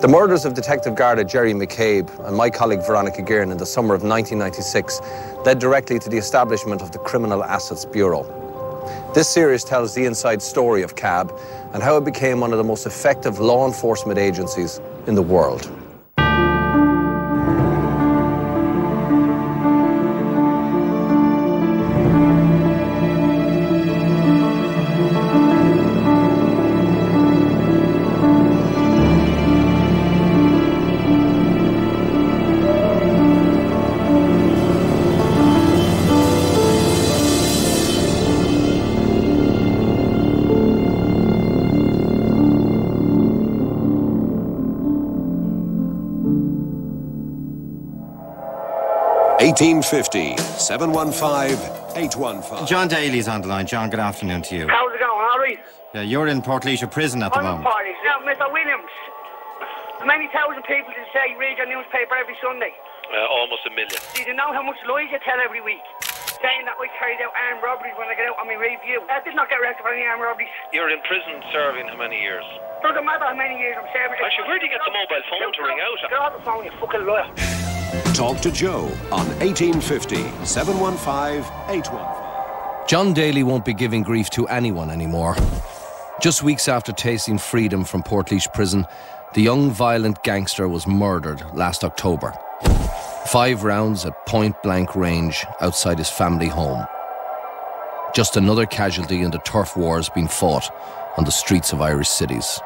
The murders of Detective Garda Jerry McCabe and my colleague Veronica Guerin in the summer of 1996 led directly to the establishment of the Criminal Assets Bureau. This series tells the inside story of CAB and how it became one of the most effective law enforcement agencies in the world. 1850 715 815. John Daly's on the line. John, good afternoon to you. How's it going? All right? Yeah, you're in Port Portlaoise prison at the I'm in moment. Portlaoise. Now, Mr. Williams, how many thousand people did you say read your newspaper every Sunday? Uh, almost a million. Do you know how much lies you tell every week? Saying that we carried out armed robberies when I get out on my review. I did not get arrested for any armed robberies. You're in prison serving how many years? Doesn't matter how many years I'm serving. Actually, where do you get the mobile phone to ring out? Get off the phone, you fucking liar. Talk to Joe on 1850 715 815. John Daly won't be giving grief to anyone anymore. Just weeks after tasting freedom from Portlaoise prison, the young violent gangster was murdered last October. Five rounds at point blank range outside his family home. Just another casualty in the turf wars being fought on the streets of Irish cities.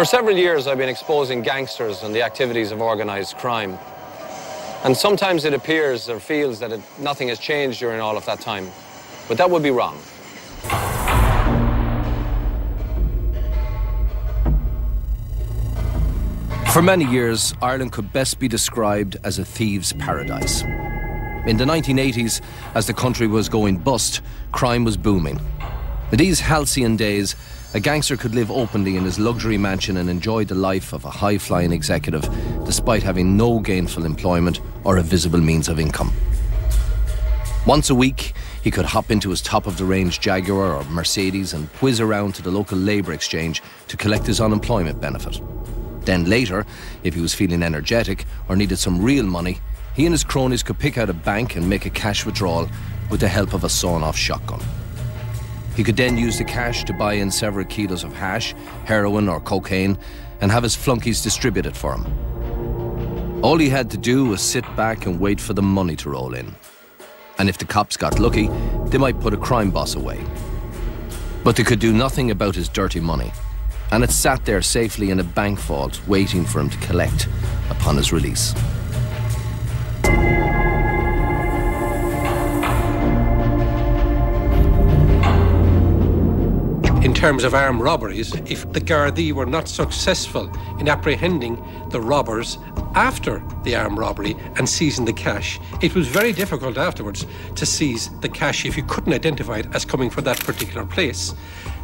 For several years, I've been exposing gangsters and the activities of organised crime. And sometimes it appears or feels that it, nothing has changed during all of that time. But that would be wrong. For many years, Ireland could best be described as a thieves' paradise. In the 1980s, as the country was going bust, crime was booming. These halcyon days, a gangster could live openly in his luxury mansion and enjoy the life of a high flying executive despite having no gainful employment or a visible means of income. Once a week, he could hop into his top of the range Jaguar or Mercedes and whiz around to the local labour exchange to collect his unemployment benefit. Then later, if he was feeling energetic or needed some real money, he and his cronies could pick out a bank and make a cash withdrawal with the help of a sawn off shotgun. He could then use the cash to buy in several kilos of hash, heroin, or cocaine and have his flunkies distribute it for him. All he had to do was sit back and wait for the money to roll in. And if the cops got lucky, they might put a crime boss away. But they could do nothing about his dirty money, and it sat there safely in a bank vault waiting for him to collect upon his release. In terms of armed robberies, if the Gardaí were not successful in apprehending the robbers after the armed robbery and seizing the cash, it was very difficult afterwards to seize the cash if you couldn't identify it as coming from that particular place.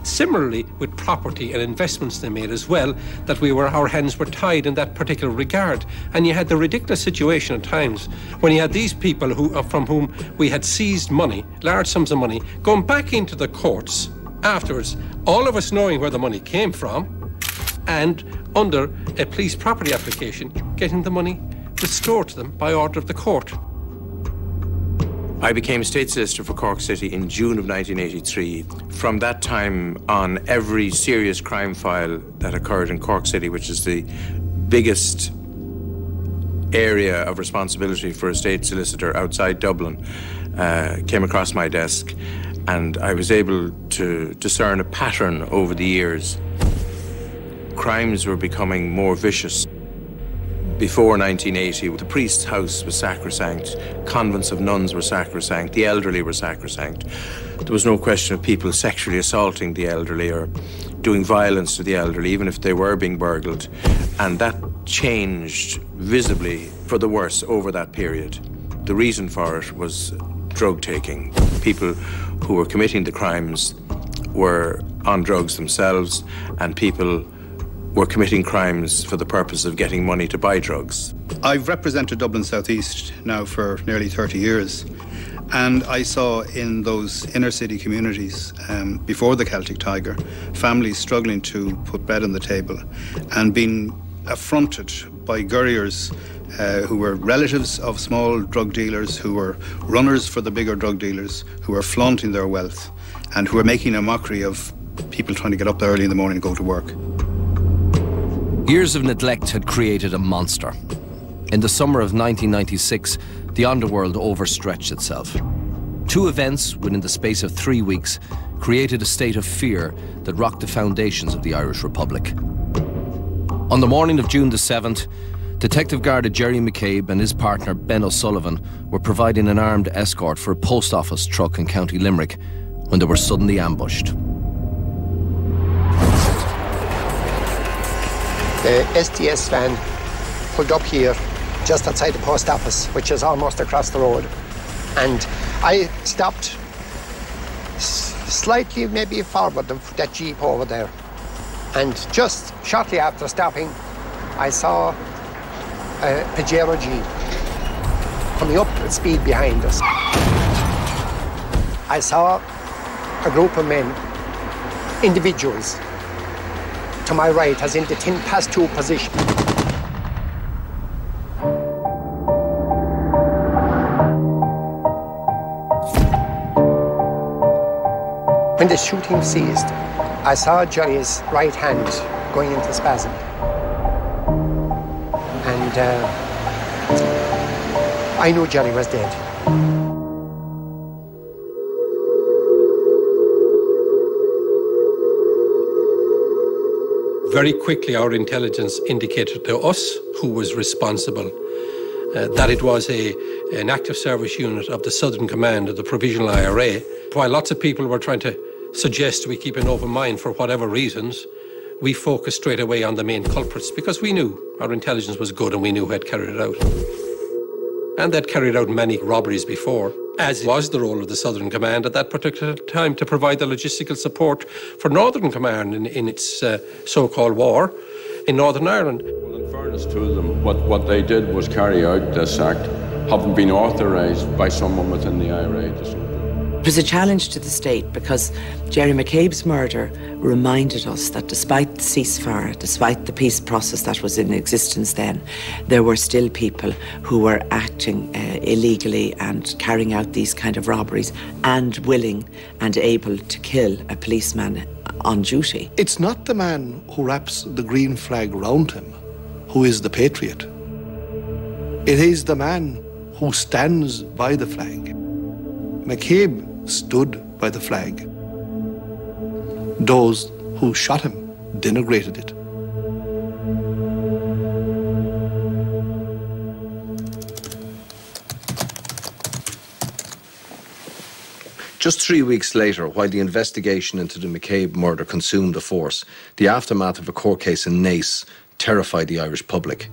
Similarly, with property and investments they made as well, that we were our hands were tied in that particular regard. And you had the ridiculous situation at times when you had these people who, uh, from whom we had seized money, large sums of money, going back into the courts afterwards, all of us knowing where the money came from, and under a police property application, getting the money restored to them by order of the court. I became State Solicitor for Cork City in June of 1983. From that time on, every serious crime file that occurred in Cork City, which is the biggest area of responsibility for a State Solicitor outside Dublin, uh, came across my desk and I was able to discern a pattern over the years. Crimes were becoming more vicious. Before 1980, the priest's house was sacrosanct, convents of nuns were sacrosanct, the elderly were sacrosanct. There was no question of people sexually assaulting the elderly or doing violence to the elderly, even if they were being burgled. And that changed visibly for the worse over that period. The reason for it was drug taking. People who were committing the crimes were on drugs themselves, and people were committing crimes for the purpose of getting money to buy drugs. I've represented Dublin Southeast now for nearly 30 years, And I saw in those inner city communities um, before the Celtic Tiger families struggling to put bread on the table and being affronted by gurriers uh, who were relatives of small drug dealers, who were runners for the bigger drug dealers, who were flaunting their wealth, and who were making a mockery of people trying to get up early in the morning and go to work. Years of neglect had created a monster. In the summer of 1996, the underworld overstretched itself. Two events within the space of three weeks created a state of fear that rocked the foundations of the Irish Republic. On the morning of June the 7th, Detective Garda Jerry McCabe and his partner Ben O'Sullivan were providing an armed escort for a post office truck in County Limerick when they were suddenly ambushed. The STS van pulled up here just outside the post office, which is almost across the road. And I stopped slightly, maybe forward of that Jeep over there. And just shortly after stopping, I saw a Pajero Jeep coming up at speed behind us. I saw a group of men, individuals, to my right, as in the 10 past 2 position. When the shooting ceased, I saw Jerry's right hand going into spasm. And uh, I knew Johnny was dead. Very quickly, our intelligence indicated to us who was responsible. Uh, that it was a, an active service unit of the Southern Command of the Provisional IRA. While lots of people were trying to suggest we keep an open mind for whatever reasons, we focused straight away on the main culprits because we knew our intelligence was good and we knew who had carried it out. And they'd carried out many robberies before, as was the role of the Southern Command at that particular time to provide the logistical support for Northern Command in, in its uh, so called war in Northern Ireland. Well, in fairness to them, what, what they did was carry out this act, having been authorised by someone within the IRA was a challenge to the state because Jerry McCabe's murder reminded us that despite the ceasefire, despite the peace process that was in existence then, there were still people who were acting uh, illegally and carrying out these kind of robberies and willing and able to kill a policeman on duty. It's not the man who wraps the green flag round him who is the patriot. It is the man who stands by the flag. McCabe stood by the flag. Those who shot him denigrated it. Just three weeks later, while the investigation into the McCabe murder consumed the force, the aftermath of a court case in Naas terrified the Irish public.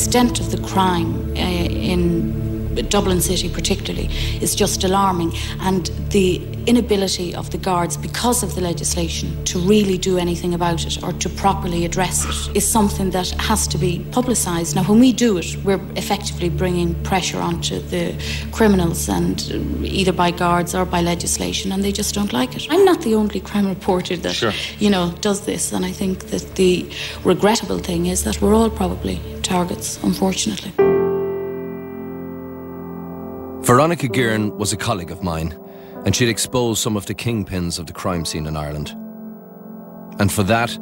Extent of the crime uh, in Dublin City, particularly, is just alarming. And the inability of the guards, because of the legislation, to really do anything about it or to properly address it is something that has to be publicised. Now, when we do it, we're effectively bringing pressure onto the criminals, and uh, either by guards or by legislation, and they just don't like it. I'm not the only crime reporter that sure. you know does this, and I think that the regrettable thing is that we're all probably targets, unfortunately. Veronica Guerin was a colleague of mine, and she'd exposed some of the kingpins of the crime scene in Ireland. And for that,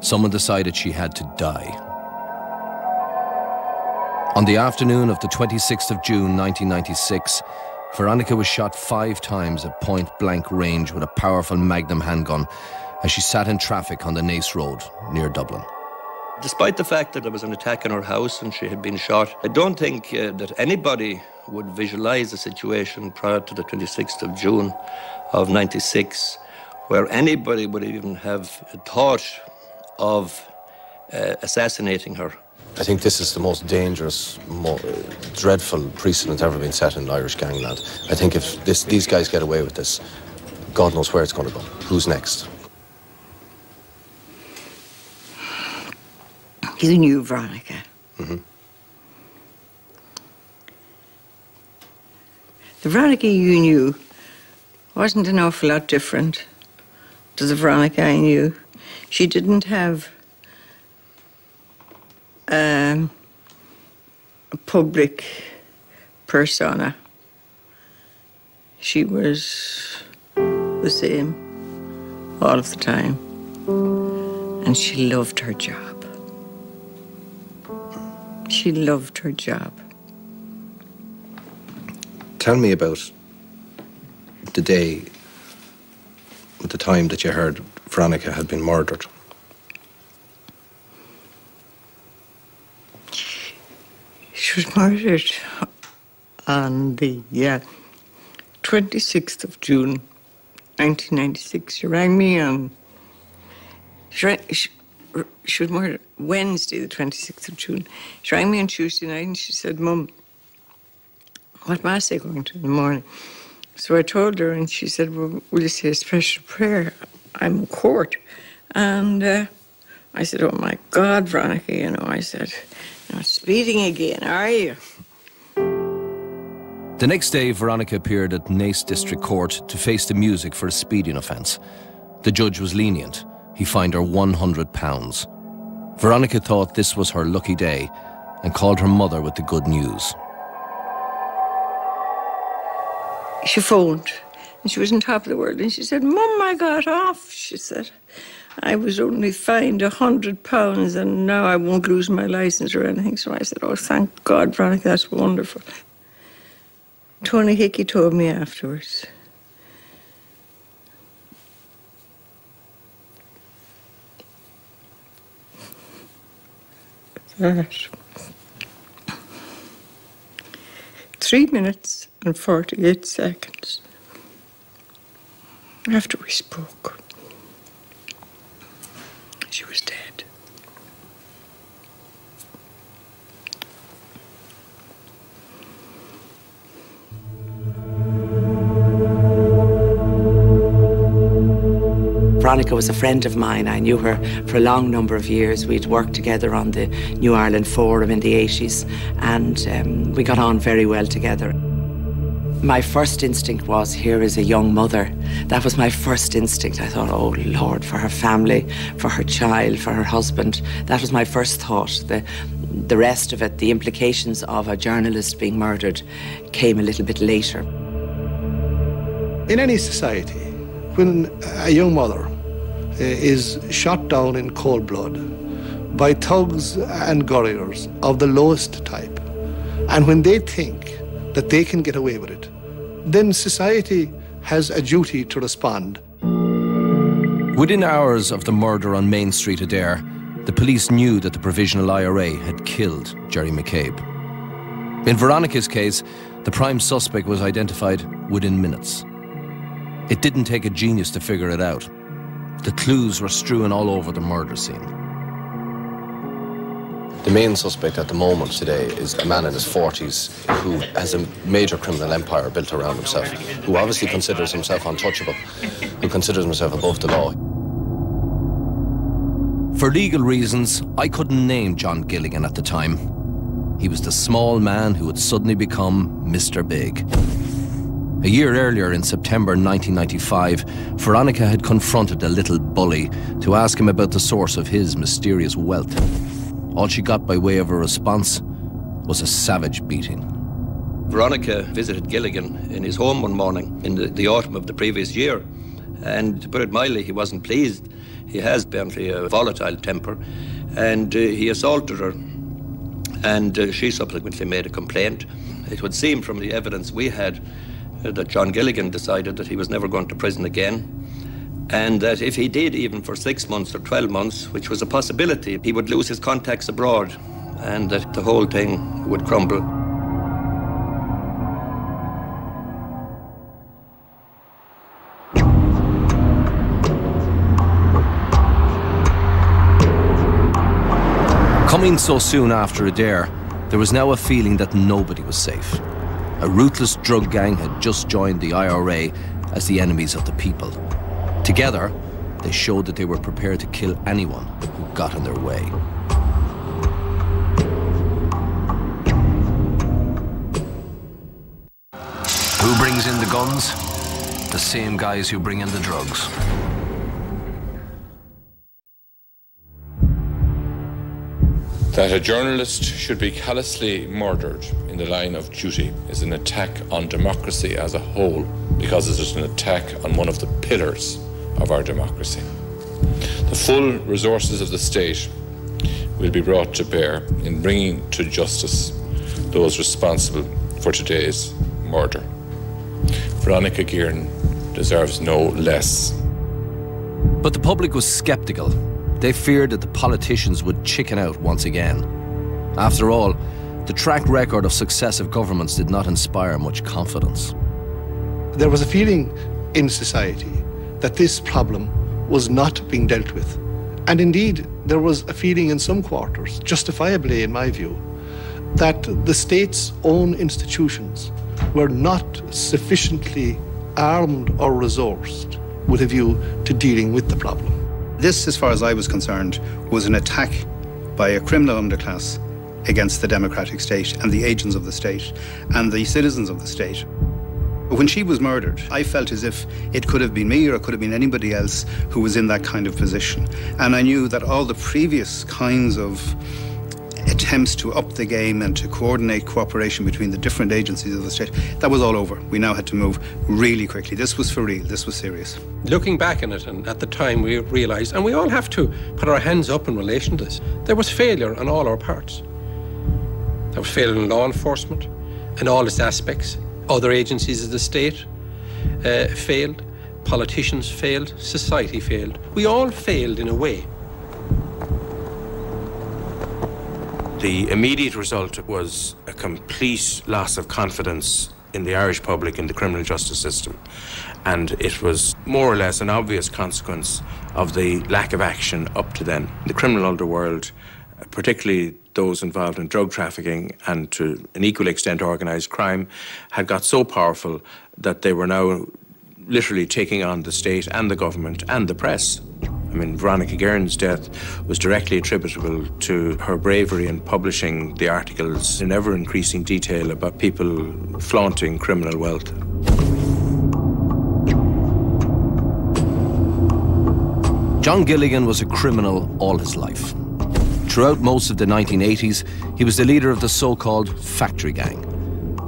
someone decided she had to die. On the afternoon of the 26th of June 1996, Veronica was shot five times at point blank range with a powerful Magnum handgun as she sat in traffic on the Naas Road near Dublin. Despite the fact that there was an attack in her house and she had been shot, I don't think uh, that anybody would visualize a situation prior to the 26th of June of 96 where anybody would even have thought of uh, assassinating her. I think this is the most dangerous, more dreadful precedent ever been set in Irish gangland. I think if this, these guys get away with this, God knows where it's going to go. Who's next? You knew Veronica. Mm-hmm. The Veronica you knew wasn't an awful lot different to the Veronica I knew. She didn't have um, a public persona. She was the same all of the time. And she loved her job. She loved her job. Tell me about the day, the time that you heard Veronica had been murdered. She was murdered on the uh, yeah, 26th of June, 1996. She rang me on. She, she, she was murdered Wednesday, the 26th of June. She rang me on Tuesday night and she said, Mum, what mass are you going to in the morning? So I told her, and she said, Well, will you say a special prayer? I'm in court. And uh, I said, Oh my God, Veronica, you know, I said, Not speeding again, are you? The next day, Veronica appeared at Naas District Court to face the music for a speeding offence. The judge was lenient. He fined her £100. Veronica thought this was her lucky day and called her mother with the good news. She phoned and she was on top of the world and she said, Mum, I got off. She said, I was only fined a hundred pounds and now I won't lose my license or anything. So I said, Oh, thank God, Veronica, that's wonderful. Tony Hickey told me afterwards. That three minutes and 48 seconds after we spoke, Veronica was a friend of mine. I knew her for a long number of years. We'd worked together on the New Ireland Forum in the 80s, and um, we got on very well together. My first instinct was here is a young mother. That was my first instinct. I thought, oh Lord, for her family, for her child, for her husband. That was my first thought. The, the rest of it, the implications of a journalist being murdered, came a little bit later. In any society, when a young mother Uh, is shot down in cold blood by thugs and gurriers of the lowest type, and when they think that they can get away with it, then society has a duty to respond. Within hours of the murder on Main Street, Adare, the police knew that the Provisional IRA had killed Jerry McCabe. In Veronica's case, the prime suspect was identified within minutes. It didn't take a genius to figure it out. The clues were strewn all over the murder scene. The main suspect at the moment today is a man in his 40s who has a major criminal empire built around himself, who obviously considers himself untouchable, who considers himself above the law. For legal reasons, I couldn't name John Gilligan at the time. He was the small man who had suddenly become Mr. Big. A year earlier, in September 1995, Veronica had confronted a little bully to ask him about the source of his mysterious wealth. All she got by way of a response was a savage beating. Veronica visited Gilligan in his home one morning in the, the autumn of the previous year. And to put it mildly, he wasn't pleased. He has apparently a volatile temper. And uh, he assaulted her. And uh, she subsequently made a complaint. It would seem from the evidence we had that John Gilligan decided that he was never going to prison again. And that if he did, even for six months or 12 months, which was a possibility, he would lose his contacts abroad and that the whole thing would crumble. Coming so soon after Adare, there was now a feeling that nobody was safe a ruthless drug gang had just joined the IRA as the enemies of the people. Together, they showed that they were prepared to kill anyone who got in their way. Who brings in the guns? The same guys who bring in the drugs. That a journalist should be callously murdered in the line of duty is an attack on democracy as a whole because it is an attack on one of the pillars of our democracy. The full resources of the state will be brought to bear in bringing to justice those responsible for today's murder. Veronica Guerin deserves no less. But the public was sceptical. They feared that the politicians would chicken out once again. After all, the track record of successive governments did not inspire much confidence. There was a feeling in society that this problem was not being dealt with. And indeed, there was a feeling in some quarters, justifiably in my view, that the state's own institutions were not sufficiently armed or resourced with a view to dealing with the problem. This, as far as I was concerned, was an attack by a criminal underclass against the democratic state and the agents of the state and the citizens of the state. When she was murdered, I felt as if it could have been me or it could have been anybody else who was in that kind of position. And I knew that all the previous kinds of attempts to up the game and to coordinate cooperation between the different agencies of the state, that was all over. We now had to move really quickly. This was for real, this was serious. Looking back on it, and at the time we realised, and we all have to put our hands up in relation to this, there was failure on all our parts. There was failure in law enforcement in all its aspects. Other agencies of the state uh, failed, politicians failed, society failed. We all failed in a way. The immediate result was a complete loss of confidence in the Irish public in the criminal justice system. And it was more or less an obvious consequence of the lack of action up to then. The criminal underworld, particularly those involved in drug trafficking and to an equal extent organised crime, had got so powerful that they were now literally taking on the state and the government and the press. I mean, Veronica Guerin's death was directly attributable to her bravery in publishing the articles in ever increasing detail about people flaunting criminal wealth. John Gilligan was a criminal all his life. Throughout most of the 1980s, he was the leader of the so called factory gang.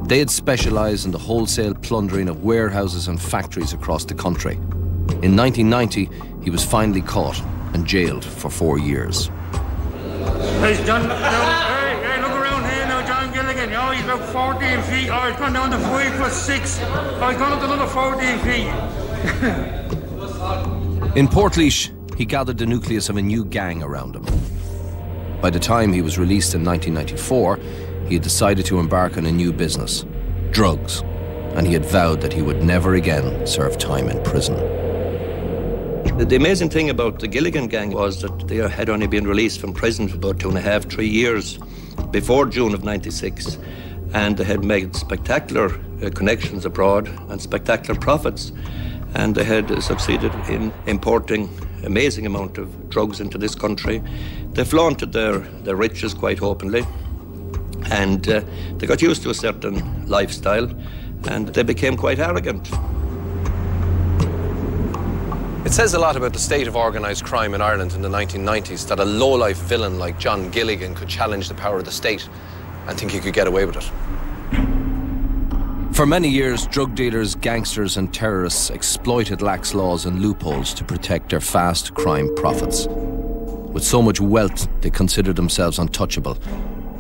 They had specialised in the wholesale plundering of warehouses and factories across the country. In 1990, he was finally caught and jailed for four years. Hey, John, hey, hey, look around here now, John Gilligan. Oh, he's about 14 feet. Oh, he's gone down to 5 plus 6. Oh, he's gone up another 14 feet. In Portlaoise, he gathered the nucleus of a new gang around him. By the time he was released in 1994, he had decided to embark on a new business drugs, and he had vowed that he would never again serve time in prison. The amazing thing about the Gilligan gang was that they had only been released from prison for about two and a half, three years before June of 96, and they had made spectacular uh, connections abroad and spectacular profits. And they had uh, succeeded in importing amazing amount of drugs into this country. They flaunted their, their riches quite openly, and uh, they got used to a certain lifestyle, and they became quite arrogant. It says a lot about the state of organised crime in Ireland in the 1990s that a low-life villain like John Gilligan could challenge the power of the state and think he could get away with it. For many years, drug dealers, gangsters, and terrorists exploited lax laws and loopholes to protect their fast crime profits. With so much wealth, they considered themselves untouchable,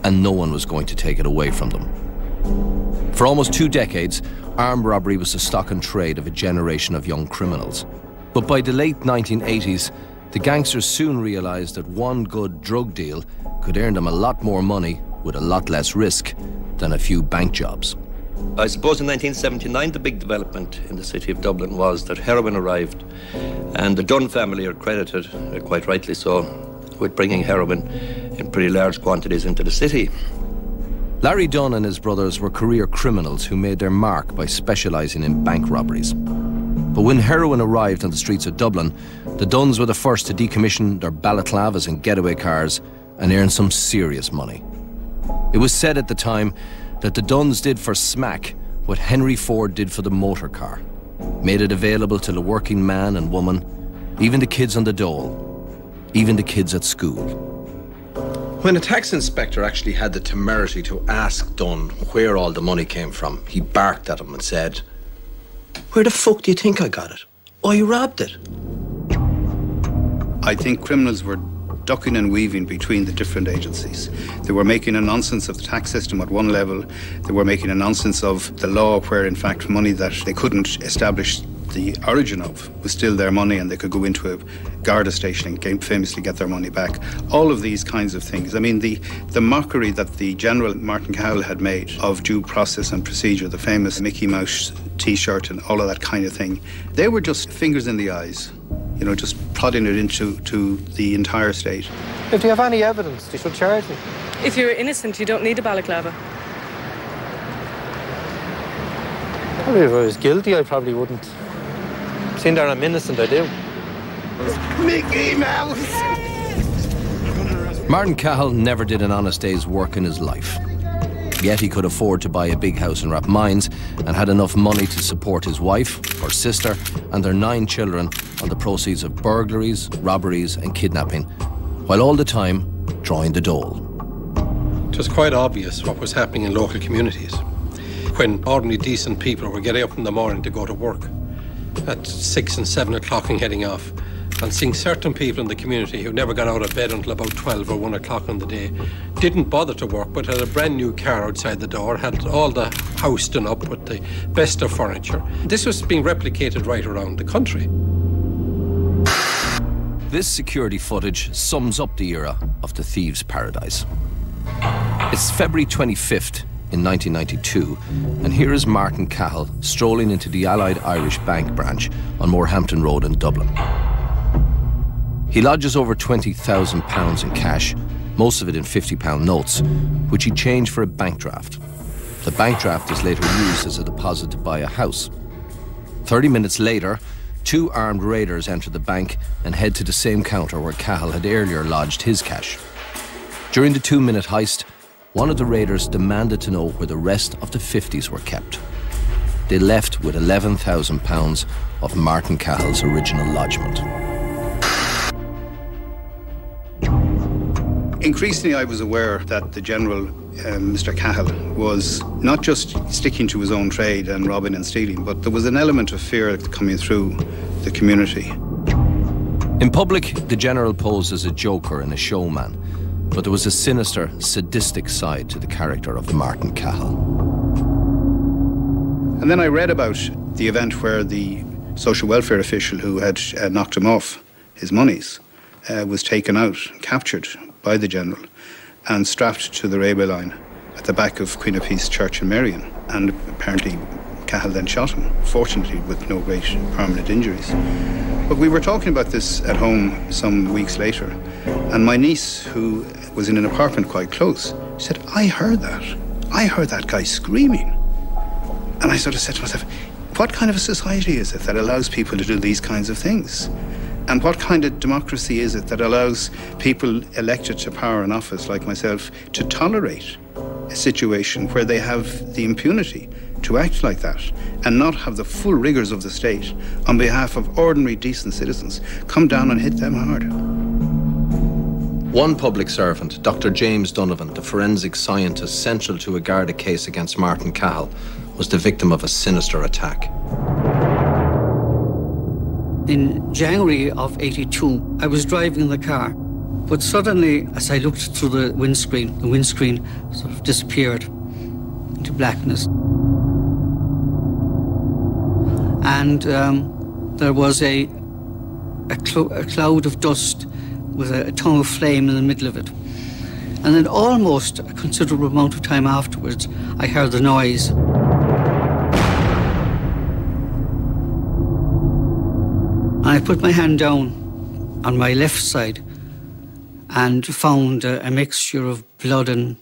and no one was going to take it away from them. For almost two decades, armed robbery was the stock and trade of a generation of young criminals. But by the late 1980s, the gangsters soon realised that one good drug deal could earn them a lot more money with a lot less risk than a few bank jobs. I suppose in 1979 the big development in the city of Dublin was that heroin arrived, and the Dunn family are credited, uh, quite rightly so, with bringing heroin in pretty large quantities into the city. Larry Dunn and his brothers were career criminals who made their mark by specialising in bank robberies. But when heroin arrived on the streets of Dublin, the Dunns were the first to decommission their balaclavas and getaway cars and earn some serious money. It was said at the time that the Dunns did for smack what Henry Ford did for the motor car, made it available to the working man and woman, even the kids on the dole, even the kids at school. When a tax inspector actually had the temerity to ask Dunn where all the money came from, he barked at him and said, Where the fuck do you think I got it? Oh, I robbed it. I think criminals were ducking and weaving between the different agencies. They were making a nonsense of the tax system at one level, they were making a nonsense of the law, where in fact money that they couldn't establish the origin of was still their money and they could go into a Garda station and famously get their money back. All of these kinds of things. I mean, the, the mockery that the General Martin Cahill had made of due process and procedure, the famous Mickey Mouse t shirt and all of that kind of thing, they were just fingers in the eyes you know, just prodding it into to the entire state. If you have any evidence, they should charge me. If you're innocent, you don't need a balaclava. Probably if I was guilty, I probably wouldn't. Seeing that I'm innocent, I do. Mickey Mouse! Martin Cahill never did an honest day's work in his life. Yet he could afford to buy a big house in Rathmines and had enough money to support his wife, her sister, and their nine children on the proceeds of burglaries, robberies, and kidnapping, while all the time drawing the dole. It was quite obvious what was happening in local communities. When ordinary decent people were getting up in the morning to go to work at six and seven o'clock and heading off, and seeing certain people in the community who never got out of bed until about 12 or 1 o'clock in the day, didn't bother to work, but had a brand new car outside the door, had all the house done up with the best of furniture. This was being replicated right around the country. This security footage sums up the era of the thieves' paradise. It's February 25th in 1992, and here is Martin Cahill strolling into the Allied Irish Bank branch on Morehampton Road in Dublin. He lodges over £20,000 in cash, most of it in £50 notes, which he changed for a bank draft. The bank draft is later used as a deposit to buy a house. 30 minutes later, two armed raiders enter the bank and head to the same counter where Cahill had earlier lodged his cash. During the two minute heist, one of the raiders demanded to know where the rest of the 50s were kept. They left with £11,000 of Martin Cahill's original lodgement. Increasingly, I was aware that the General, um, Mr. Cahill, was not just sticking to his own trade and robbing and stealing, but there was an element of fear coming through the community. In public, the General posed as a joker and a showman, but there was a sinister, sadistic side to the character of Martin Cahill. And then I read about the event where the social welfare official who had uh, knocked him off his monies uh, was taken out, captured by the general and strapped to the railway line at the back of Queen of Peace Church in Merrion. And apparently, Cahill then shot him, fortunately with no great permanent injuries. But we were talking about this at home some weeks later, and my niece, who was in an apartment quite close, said, I heard that. I heard that guy screaming. And I sort of said to myself, what kind of a society is it that allows people to do these kinds of things? And what kind of democracy is it that allows people elected to power and office like myself to tolerate a situation where they have the impunity to act like that and not have the full rigours of the state on behalf of ordinary decent citizens come down and hit them hard? One public servant, Dr. James Donovan, the forensic scientist central to a Garda case against Martin Cahill, was the victim of a sinister attack. In January of 82, I was driving the car, but suddenly, as I looked through the windscreen, the windscreen sort of disappeared into blackness. And um, there was a, a, cl a, cloud of dust with a, a tongue of flame in the middle of it. And then, almost a considerable amount of time afterwards, I heard the noise. I put my hand down on my left side and found a, a mixture of blood and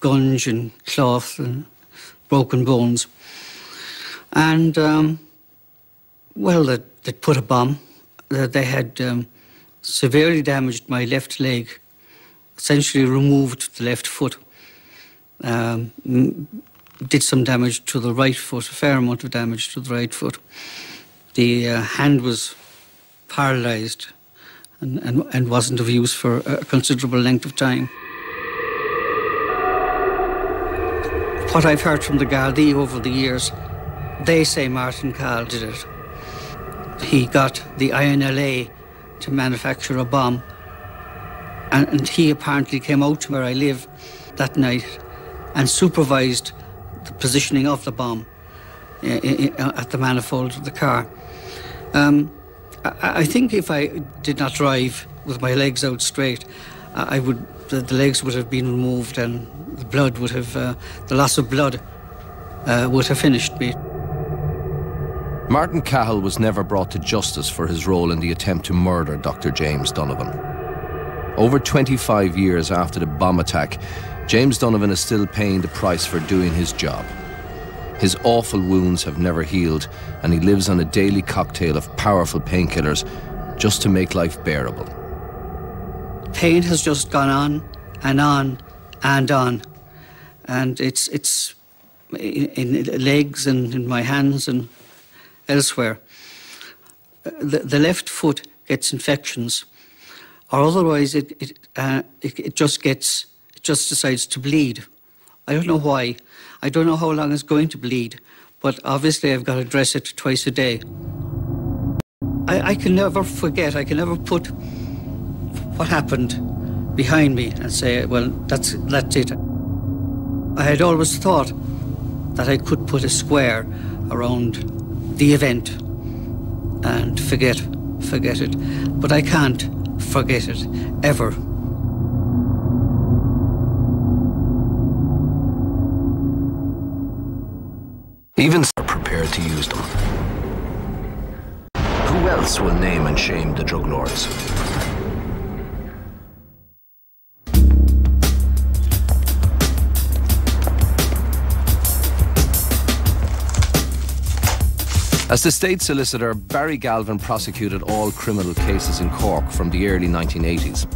gunge and cloth and broken bones. And, um, well, they, they put a bomb. They had um, severely damaged my left leg, essentially removed the left foot. Um, did some damage to the right foot, a fair amount of damage to the right foot. The uh, hand was paralysed and, and, and wasn't of use for a considerable length of time. What I've heard from the Gardaí over the years, they say Martin Cahill did it. He got the INLA to manufacture a bomb, and, and he apparently came out to where I live that night and supervised the positioning of the bomb at the manifold of the car. Um, I, I, think if I did not drive with my legs out straight, I would the, the legs would have been removed and the blood would have uh, the loss of blood uh, would have finished me. Martin Cahill was never brought to justice for his role in the attempt to murder Dr. James Donovan. Over 25 years after the bomb attack, James Donovan is still paying the price for doing his job. His awful wounds have never healed, and he lives on a daily cocktail of powerful painkillers just to make life bearable. Pain has just gone on and on and on, and it's it's in, legs and in my hands and elsewhere. The, the left foot gets infections, or otherwise it it, uh, it, it just gets it just decides to bleed. I don't know why. I don't know how long it's going to bleed, but obviously I've got to dress it twice a day. I, I can never forget, I can never put what happened behind me and say, well, that's, that's it. I had always thought that I could put a square around the event and forget, forget it. But I can't forget it, ever. Even are prepared to use them. Who else will name and shame the drug lords? As the state solicitor, Barry Galvin prosecuted all criminal cases in Cork from the early 1980s.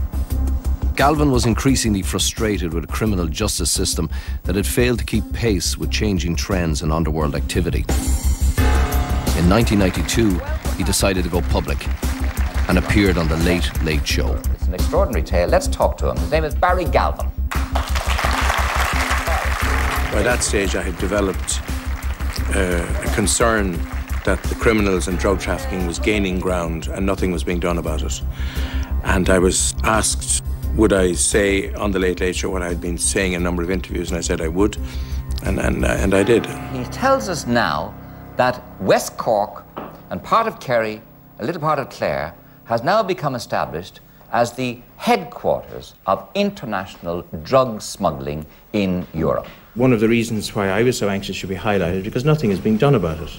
Galvin was increasingly frustrated with a criminal justice system that had failed to keep pace with changing trends in underworld activity. In 1992, he decided to go public and appeared on The Late Late Show. It's an extraordinary tale. Let's talk to him. His name is Barry Galvin. By that stage, I had developed uh, a concern that the criminals and drug trafficking was gaining ground and nothing was being done about it. And I was asked would I say on the Late Late Show what I had been saying in a number of interviews, and I said I would, and, and, uh, and I did. He tells us now that West Cork and part of Kerry, a little part of Clare, has now become established as the headquarters of international drug smuggling in Europe. One of the reasons why I was so anxious should be highlighted because nothing is being done about it.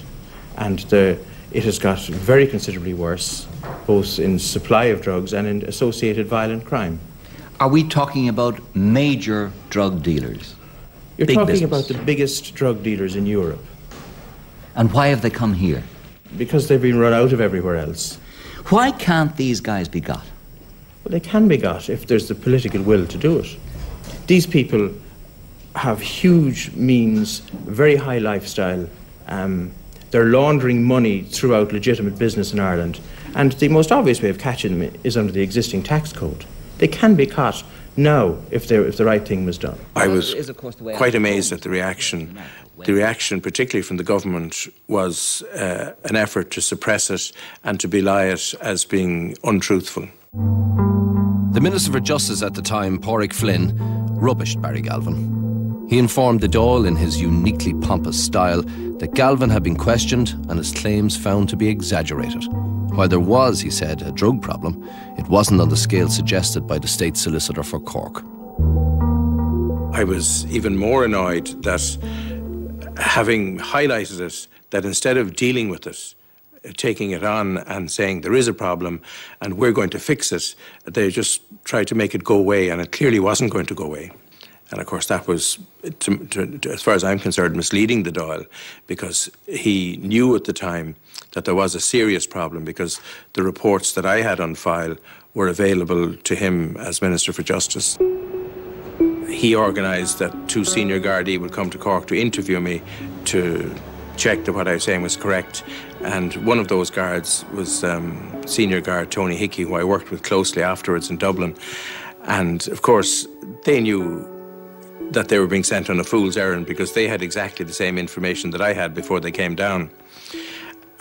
And the, it has got very considerably worse, both in supply of drugs and in associated violent crime. Are we talking about major drug dealers? You're Big talking business. about the biggest drug dealers in Europe. And why have they come here? Because they've been run out of everywhere else. Why can't these guys be got? Well, they can be got if there's the political will to do it. These people have huge means, very high lifestyle. Um, they're laundering money throughout legitimate business in Ireland. And the most obvious way of catching them is under the existing tax code. They can be caught now if, if the right thing was done. I was quite amazed at the reaction. The reaction, particularly from the government, was uh, an effort to suppress it and to belie it as being untruthful. The Minister for Justice at the time, Pádraig Flynn, rubbished Barry Galvin. He informed the Dáil in his uniquely pompous style that Galvin had been questioned and his claims found to be exaggerated. While there was, he said, a drug problem, it wasn't on the scale suggested by the state solicitor for Cork. I was even more annoyed that, having highlighted it, that instead of dealing with it, taking it on and saying there is a problem and we're going to fix it, they just tried to make it go away, and it clearly wasn't going to go away. And of course, that was, to, to, to, as far as I'm concerned, misleading the Dáil because he knew at the time that there was a serious problem because the reports that I had on file were available to him as Minister for Justice. he organised that two senior Gardaí would come to Cork to interview me to check that what I was saying was correct. And one of those guards was um, senior guard Tony Hickey, who I worked with closely afterwards in Dublin. And of course, they knew that they were being sent on a fool's errand because they had exactly the same information that I had before they came down.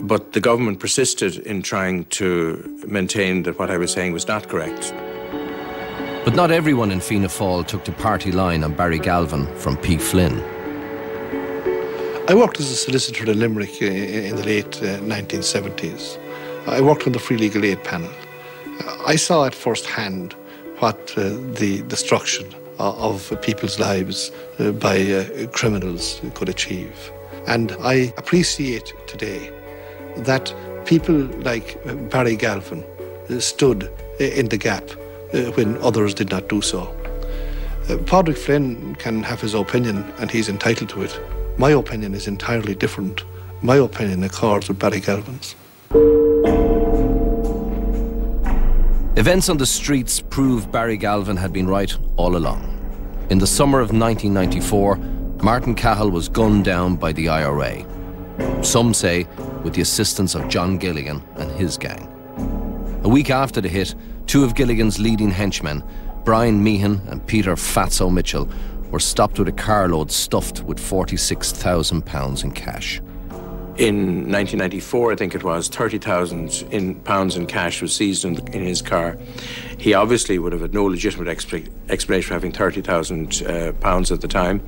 But the government persisted in trying to maintain that what I was saying was not correct. But not everyone in Fianna Fáil took the party line on Barry Galvin from P. Flynn. I worked as a solicitor in Limerick in the late uh, 1970s. I worked on the Free Legal Aid panel. I saw at first hand what uh, the destruction of people's lives uh, by uh, criminals could achieve. And I appreciate today that people like uh, Barry Galvin stood in the gap when others did not do so. Padraig Flynn can have his opinion and he's entitled to it. My opinion is entirely different. My opinion accords with Barry Galvin's. Events on the streets prove Barry Galvin had been right all along. In the summer of 1994, Martin Cahill was gunned down by the IRA. Some say with the assistance of John Gilligan and his gang. A week after the hit, two of Gilligan's leading henchmen, Brian Meehan and Peter Fatso Mitchell, were stopped with a carload stuffed with £46,000 in cash. In 1994, I think it was, 30,000 in pounds in cash was seized in, the, in, his car. He obviously would have had no legitimate explanation for having 30,000 uh, pounds at the time.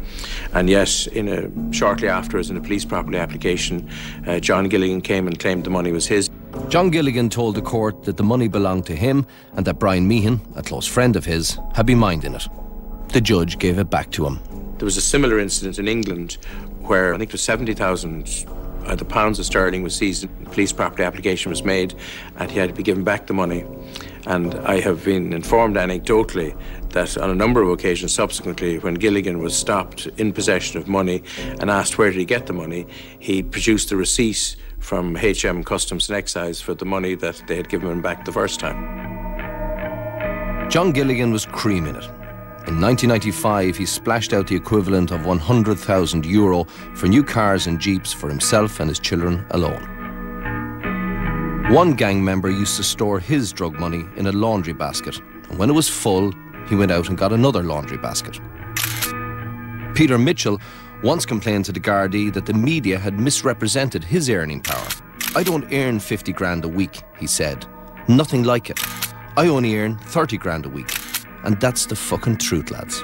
And yet, in a, shortly afterwards, in a police property application, uh, John Gilligan came and claimed the money was his. John Gilligan told the court that the money belonged to him and that Brian Meehan, a close friend of his, had been minding it. The judge gave it back to him. There was a similar incident in England where I think it was 70,000 uh, the pounds of sterling was seized, police property application was made, and he had to be given back the money. And I have been informed anecdotally that on a number of occasions subsequently, when Gilligan was stopped in possession of money and asked where did he get the money, he produced the receipt from HM Customs and Excise for the money that they had given him back the first time. John Gilligan was creaming it. In 1995, he splashed out the equivalent of 100,000 euro for new cars and jeeps for himself and his children alone. One gang member used to store his drug money in a laundry basket, and when it was full, he went out and got another laundry basket. Peter Mitchell once complained to the Gardaí that the media had misrepresented his earning power. I don't earn 50 grand a week, he said. Nothing like it. I only earn 30 grand a week. And that's the fucking truth, lads.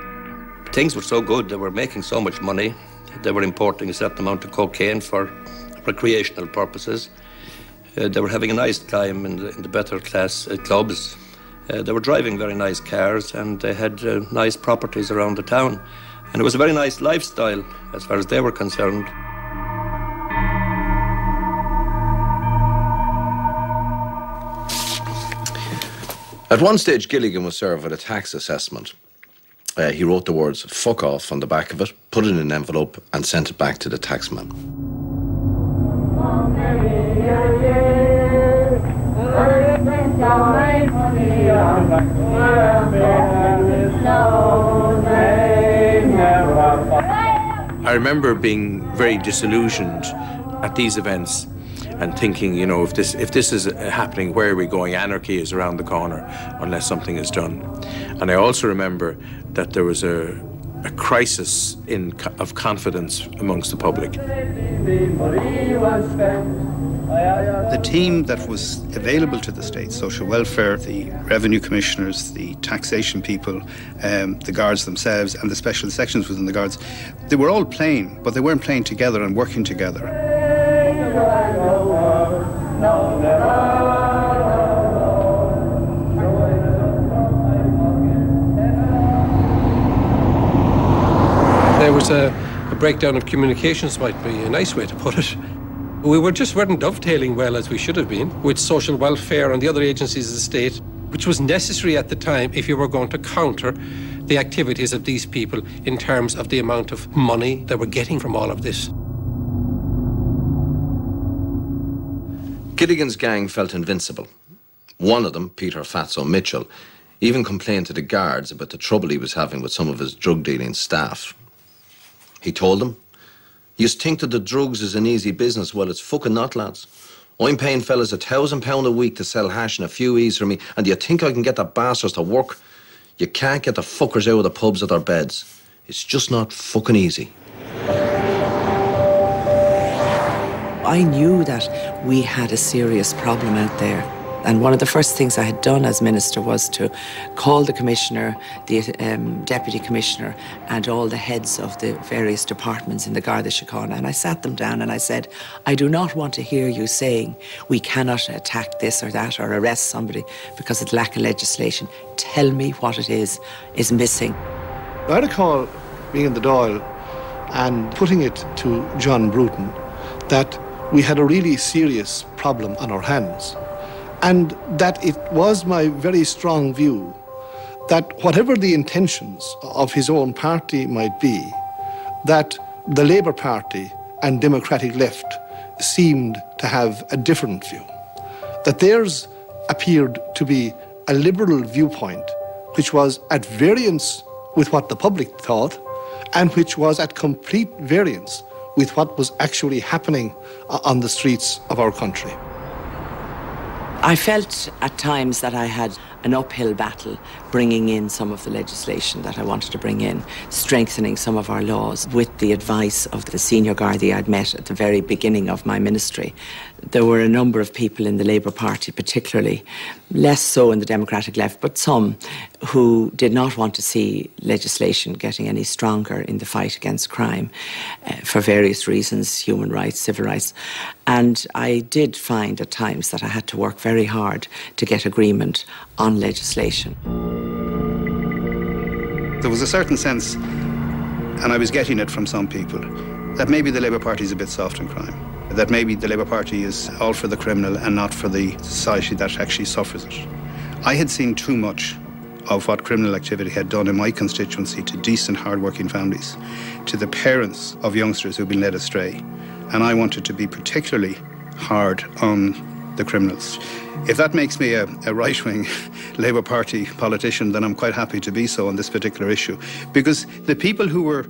Things were so good, they were making so much money. They were importing a certain amount of cocaine for recreational purposes. Uh, they were having a nice time in the, in the better class uh, clubs. Uh, they were driving very nice cars and they had uh, nice properties around the town. And it was a very nice lifestyle as far as they were concerned. At one stage, Gilligan was served with a tax assessment. Uh, he wrote the words fuck off on the back of it, put it in an envelope, and sent it back to the taxman. I remember being very disillusioned at these events and thinking, you know, if this if this is happening, where are we going? Anarchy is around the corner unless something is done. And I also remember that there was a, a crisis in of confidence amongst the public. The team that was available to the state, social welfare, the revenue commissioners, the taxation people, um, the guards themselves, and the special sections within the guards, they were all playing, but they weren't playing together and working together. There was a, a breakdown of communications, might be a nice way to put it. We were just weren't dovetailing well as we should have been with social welfare and the other agencies of the state, which was necessary at the time if you were going to counter the activities of these people in terms of the amount of money they we're getting from all of this. Gilligan's gang felt invincible. One of them, Peter Fatso Mitchell, even complained to the guards about the trouble he was having with some of his drug dealing staff. He told them, You think that the drugs is an easy business. Well, it's fucking not, lads. I'm paying fellas a thousand pound a week to sell hash and a few E's for me, and do you think I can get the bastards to work? You can't get the fuckers out of the pubs at their beds. It's just not fucking easy. I knew that we had a serious problem out there. And one of the first things I had done as minister was to call the commissioner, the um, deputy commissioner, and all the heads of the various departments in the Garda Síochána. And I sat them down and I said, I do not want to hear you saying we cannot attack this or that or arrest somebody because of lack of legislation. Tell me what it is is missing. I recall being in the Dáil and putting it to John Bruton that we had a really serious problem on our hands and that it was my very strong view that whatever the intentions of his own party might be, that the Labour Party and Democratic Left seemed to have a different view. That theirs appeared to be a liberal viewpoint which was at variance with what the public thought and which was at complete variance with what was actually happening uh, on the streets of our country. I felt at times that I had an uphill battle bringing in some of the legislation that I wanted to bring in, strengthening some of our laws with the advice of the senior Gardaí I'd met at the very beginning of my ministry. There were a number of people in the Labour Party, particularly, less so in the Democratic left, but some who did not want to see legislation getting any stronger in the fight against crime uh, for various reasons human rights, civil rights. And I did find at times that I had to work very hard to get agreement on legislation. There was a certain sense, and I was getting it from some people, that maybe the Labour Party is a bit soft on crime. That maybe the Labour Party is all for the criminal and not for the society that actually suffers it. I had seen too much of what criminal activity had done in my constituency to decent, hard-working families, to the parents of youngsters who've been led astray. And I wanted to be particularly hard on the criminals. If that makes me a, a right wing Labour Party politician, then I'm quite happy to be so on this particular issue. Because the people who were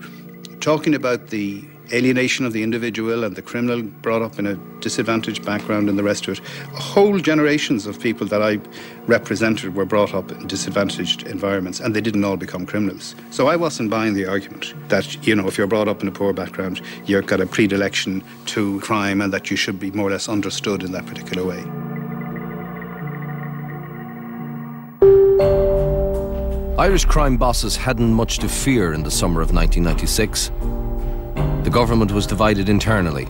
talking about the alienation of the individual and the criminal brought up in a disadvantaged background and the rest of it, whole generations of people that I represented were brought up in disadvantaged environments and they didn't all become criminals. So I wasn't buying the argument that, you know, if you're brought up in a poor background, you've got a predilection to crime and that you should be more or less understood in that particular way. Irish crime bosses hadn't much to fear in the summer of 1996. The government was divided internally.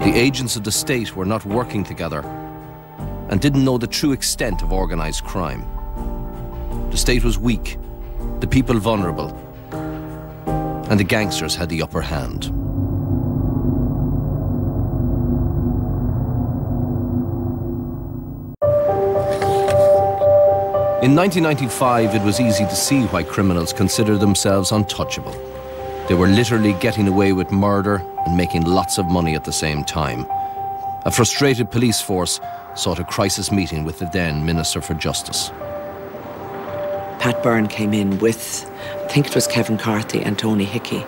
The agents of the state were not working together and didn't know the true extent of organised crime. The state was weak, the people vulnerable, and the gangsters had the upper hand. In 1995, it was easy to see why criminals considered themselves untouchable. They were literally getting away with murder and making lots of money at the same time. A frustrated police force sought a crisis meeting with the then Minister for Justice. Pat Byrne came in with, I think it was Kevin Carty and Tony Hickey,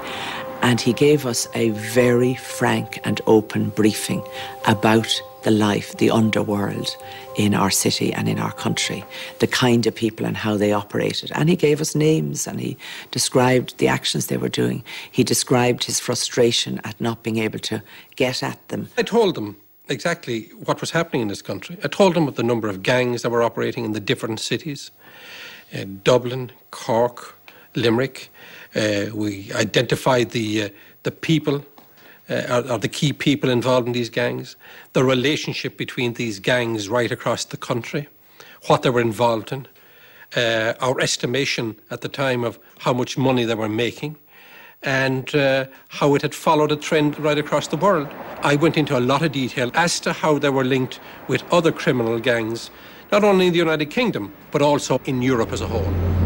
and he gave us a very frank and open briefing about the life, the underworld in our city and in our country, the kind of people and how they operated. And he gave us names and he described the actions they were doing. He described his frustration at not being able to get at them. I told them exactly what was happening in this country. I told them of the number of gangs that were operating in the different cities uh, Dublin, Cork, Limerick. Uh, we identified the, uh, the people uh, are, are, the key people involved in these gangs, the relationship between these gangs right across the country, what they were involved in, uh, our estimation at the time of how much money they were making, and uh, how it had followed a trend right across the world. I went into a lot of detail as to how they were linked with other criminal gangs, not only in the United Kingdom, but also in Europe as a whole.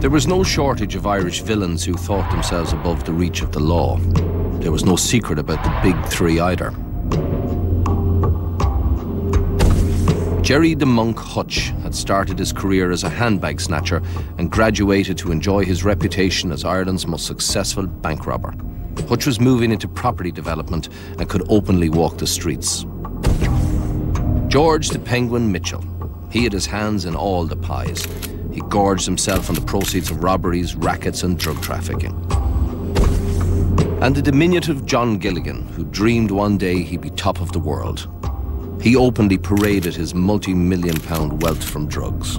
There was no shortage of Irish villains who thought themselves above the reach of the law. There was no secret about the big three either. Gerry the Monk Hutch had started his career as a handbag snatcher and graduated to enjoy his reputation as Ireland's most successful bank robber. Hutch was moving into property development and could openly walk the streets. George the Penguin Mitchell. He had his hands in all the pies. He gorged himself on the proceeds of robberies, rackets, and drug trafficking. And the diminutive John Gilligan, who dreamed one day he'd be top of the world. He openly paraded his multi million pound wealth from drugs.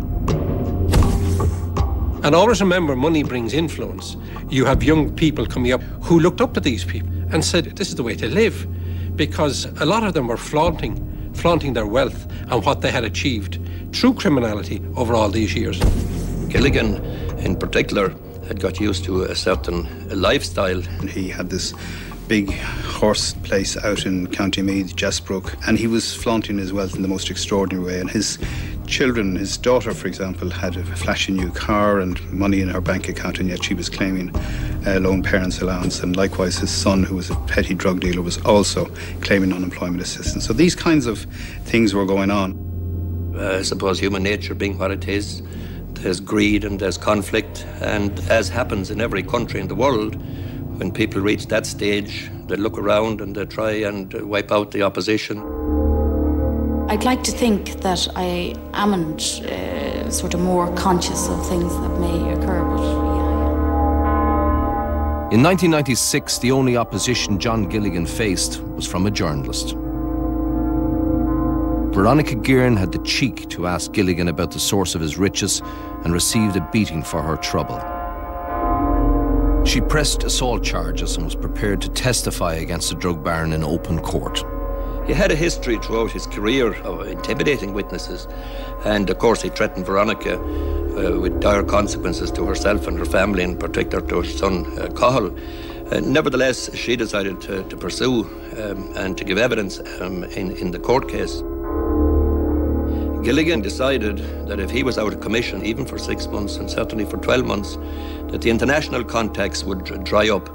And always remember, money brings influence. You have young people coming up who looked up to these people and said, this is the way to live. Because a lot of them were flaunting, flaunting their wealth and what they had achieved through criminality over all these years. Gilligan, in particular, had got used to a certain lifestyle. He had this big horse place out in County Meath, Jessbrook, and he was flaunting his wealth in the most extraordinary way. And his children, his daughter, for example, had a flashy new car and money in her bank account, and yet she was claiming uh, lone parents' allowance. And likewise, his son, who was a petty drug dealer, was also claiming unemployment assistance. So these kinds of things were going on. Uh, I suppose human nature being what it is, there's greed and there's conflict, and as happens in every country in the world, when people reach that stage, they look around and they try and wipe out the opposition. I'd like to think that I am uh, sort of more conscious of things that may occur, but In 1996, the only opposition John Gilligan faced was from a journalist. Veronica Guerin had the cheek to ask Gilligan about the source of his riches and received a beating for her trouble. She pressed assault charges and was prepared to testify against the drug baron in open court. He had a history throughout his career of intimidating witnesses, and of course, he threatened Veronica uh, with dire consequences to herself and her family, in particular to her son uh, Cathal. Uh, nevertheless, she decided to, to pursue um, and to give evidence um, in, in the court case. Gilligan decided that if he was out of commission, even for six months and certainly for 12 months, that the international contacts would dry up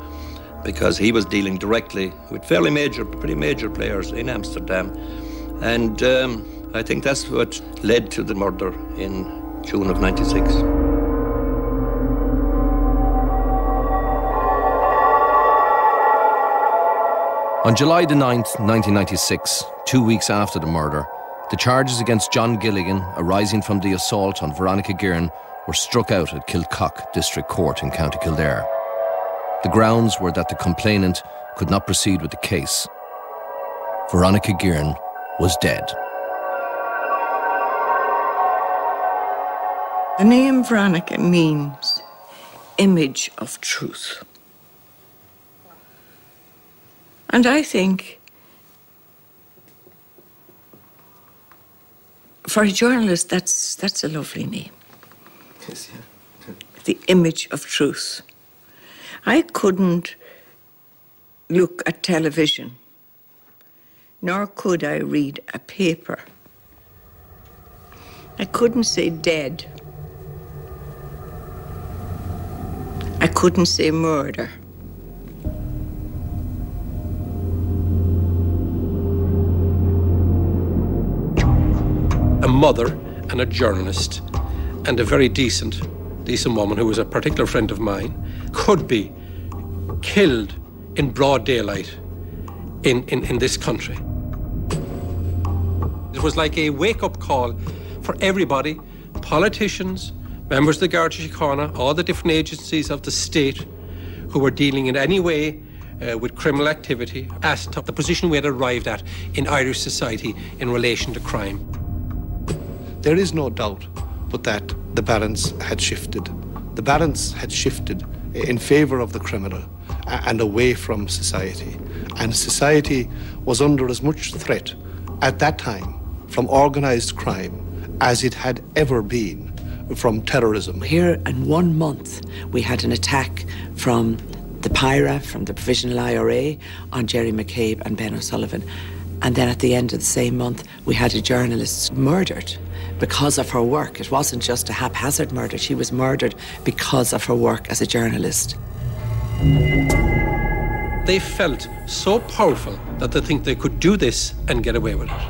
because he was dealing directly with fairly major, pretty major players in Amsterdam. And um, I think that's what led to the murder in June of 96. On July the 9th, 1996, two weeks after the murder, the charges against John Gilligan, arising from the assault on Veronica Guerin, were struck out at Kilcock District Court in County Kildare. The grounds were that the complainant could not proceed with the case. Veronica Guerin was dead. The name Veronica means image of truth. And I think for a journalist, that's, that's a lovely name. Yes, yeah. the image of truth. I couldn't look at television, nor could I read a paper. I couldn't say dead. I couldn't say murder. A mother and a journalist and a very decent, decent woman who was a particular friend of mine could be killed in broad daylight in, in, in this country. It was like a wake up call for everybody politicians, members of the Garda Síochána, all the different agencies of the state who were dealing in any way uh, with criminal activity, as to the position we had arrived at in Irish society in relation to crime. There is no doubt but that the balance had shifted. The balance had shifted in favor of the criminal and away from society. And society was under as much threat at that time from organized crime as it had ever been from terrorism. Here in one month, we had an attack from the PIRA, from the Provisional IRA, on Jerry McCabe and Ben O'Sullivan. And then at the end of the same month, we had a journalist murdered because of her work. It wasn't just a haphazard murder, she was murdered because of her work as a journalist. They felt so powerful that they think they could do this and get away with it.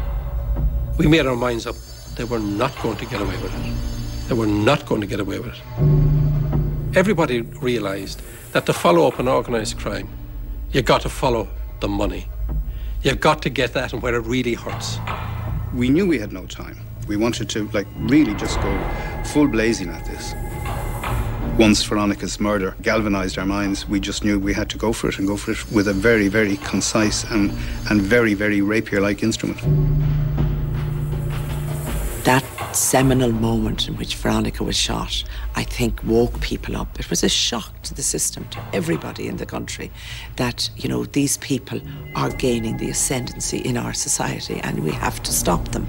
We made our minds up. they were not going to get away with it. They were not going to get away with it. Everybody realised that to follow up an organised crime, you got to follow the money. You've got to get that and where it really hurts. We knew we had no time. We wanted to, like, really just go full blazing at this. Once Veronica's murder galvanized our minds, we just knew we had to go for it and go for it with a very, very concise and, and very, very rapier like instrument. That seminal moment in which Veronica was shot, I think, woke people up. It was a shock to the system, to everybody in the country, that, you know, these people are gaining the ascendancy in our society and we have to stop them.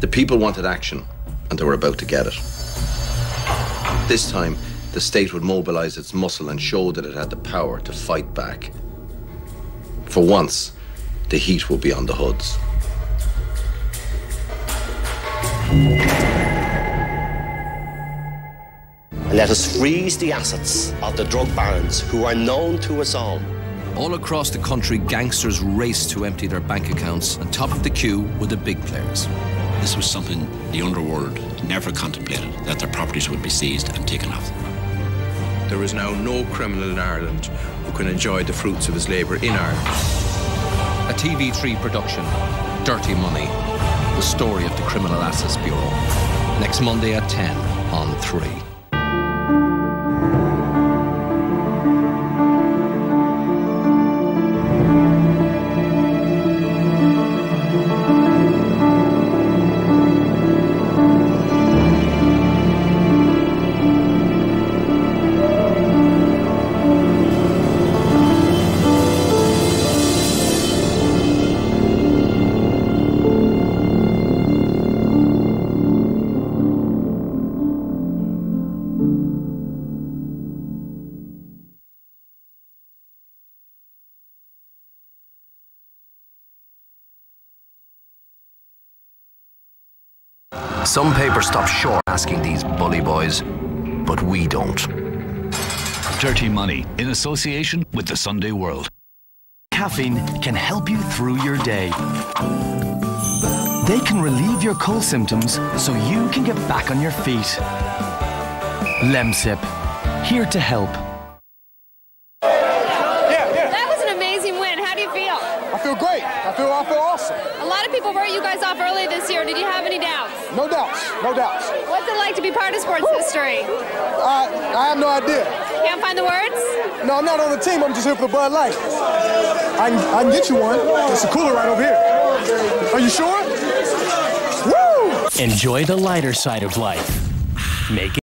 The people wanted action, and they were about to get it. This time, the state would mobilize its muscle and show that it had the power to fight back. For once, the heat will be on the hoods. Let us freeze the assets of the drug barons who are known to us all. All across the country, gangsters raced to empty their bank accounts, and top of the queue were the big players. This was something the underworld never contemplated that their properties would be seized and taken off them. There is now no criminal in Ireland who can enjoy the fruits of his labour in Ireland. A TV3 production, Dirty Money, the story of the Criminal Assets Bureau. Next Monday at 10 on 3. Bully but we don't. Dirty Money in association with the Sunday World. Caffeine can help you through your day. They can relieve your cold symptoms so you can get back on your feet. Lemsip, here to help. That was an amazing win. How do you feel? I feel great. I feel I feel awesome. A lot of people wrote you guys off early this year. Doubts. No doubts. What's it like to be part of sports history? I I have no idea. Can't find the words? No, I'm not on the team. I'm just here for the Bud Light. I can, I can get you one. It's a cooler right over here. Are you sure? Woo! Enjoy the lighter side of life. Make